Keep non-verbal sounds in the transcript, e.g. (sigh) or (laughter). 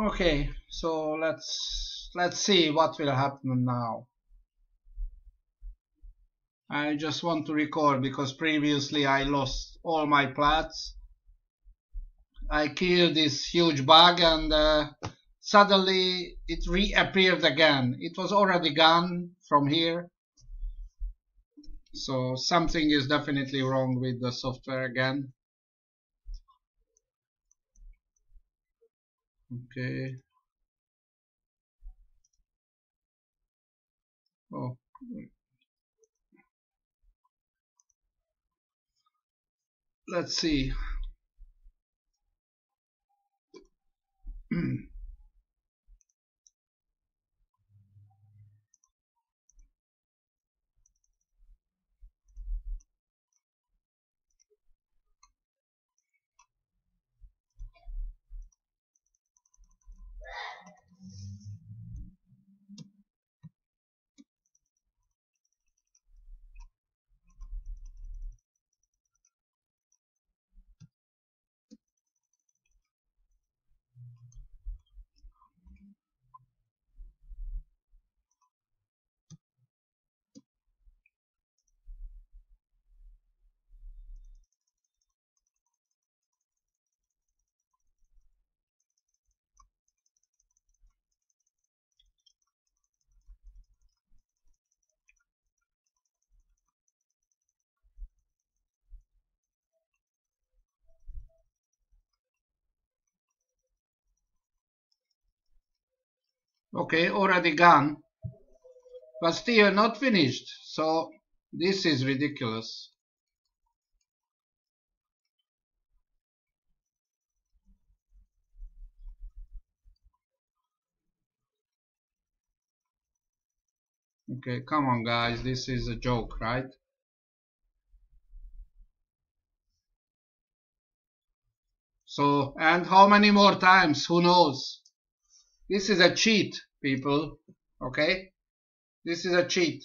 Okay, so let's let's see what will happen now. I just want to record because previously I lost all my plats. I killed this huge bug and uh, suddenly it reappeared again. It was already gone from here. So something is definitely wrong with the software again. Okay. Oh. Let's see. (clears throat) Okay, already gone. But still not finished. So this is ridiculous. Okay, come on guys, this is a joke, right? So, and how many more times? Who knows? This is a cheat, people. Okay? This is a cheat.